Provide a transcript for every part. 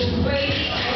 there's great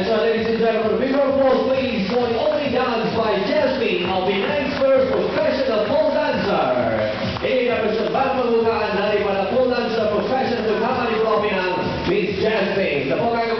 And so, ladies and gentlemen, we will force please for the only dance by Jasmine of the next first professional pole dancer. Ini dapat sebar pembukaan the pole dancer professional Kamari Prominang, Miss Jasmine. Tepuk tangan